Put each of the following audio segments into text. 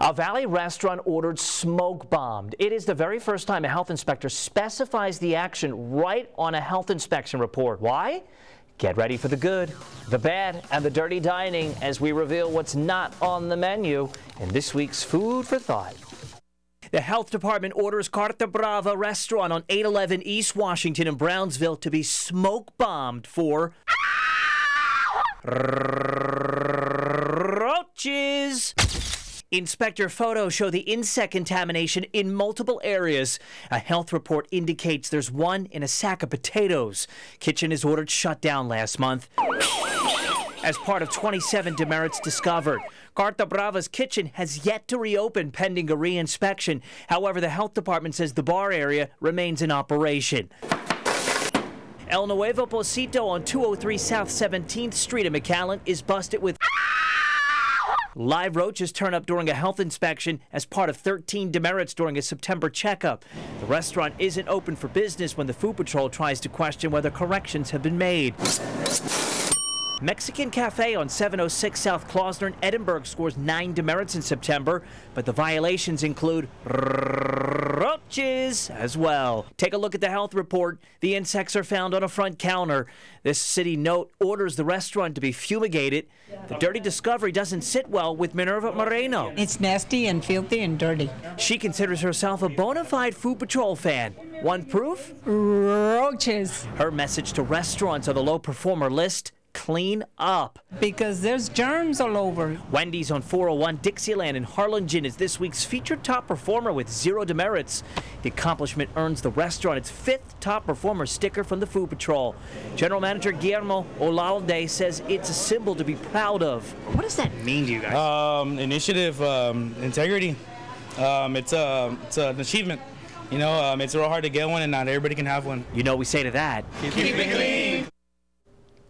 A Valley restaurant ordered smoke bombed. It is the very first time a health inspector specifies the action right on a health inspection report. Why? Get ready for the good, the bad, and the dirty dining as we reveal what's not on the menu in this week's Food for Thought. The health department orders Carta Brava restaurant on 811 East Washington in Brownsville to be smoke bombed for roaches. Inspector photos show the insect contamination in multiple areas. A health report indicates there's one in a sack of potatoes. Kitchen is ordered shut down last month as part of 27 demerits discovered. Carta Brava's kitchen has yet to reopen pending a reinspection. However, the health department says the bar area remains in operation. El Nuevo Pocito on 203 South 17th Street in McAllen is busted with Live roaches turn up during a health inspection as part of 13 demerits during a September checkup. The restaurant isn't open for business when the Food Patrol tries to question whether corrections have been made. Mexican Cafe on 706 South Closner in Edinburg scores nine demerits in September, but the violations include roaches as well. Take a look at the health report. The insects are found on a front counter. This city note orders the restaurant to be fumigated. The dirty discovery doesn't sit well with Minerva Moreno. It's nasty and filthy and dirty. She considers herself a bona fide Food Patrol fan. One proof? Roaches. Her message to restaurants on the low performer list clean up. Because there's germs all over. Wendy's on 401 Dixieland in Harlingen is this week's featured top performer with zero demerits. The accomplishment earns the restaurant its fifth top performer sticker from the Food Patrol. General Manager Guillermo Olalde says it's a symbol to be proud of. What does that mean to you guys? Um, initiative, um, integrity. Um, it's, a, it's an achievement. You know, um, it's real hard to get one, and not everybody can have one. You know, we say to that. Keep, Keep it clean.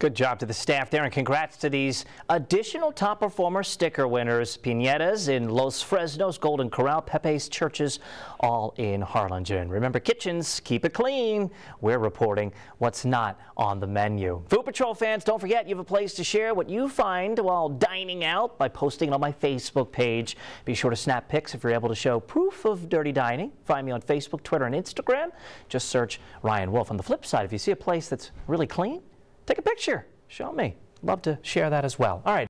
Good job to the staff there, and congrats to these additional top performer sticker winners. Pinedas in Los Fresnos, Golden Corral, Pepe's Churches, all in Harlingen. Remember, kitchens, keep it clean. We're reporting what's not on the menu. Food Patrol fans, don't forget you have a place to share what you find while dining out by posting it on my Facebook page. Be sure to snap pics if you're able to show proof of dirty dining. Find me on Facebook, Twitter, and Instagram. Just search Ryan Wolf. On the flip side, if you see a place that's really clean, Take a picture. Show me. Love to share that as well. All right.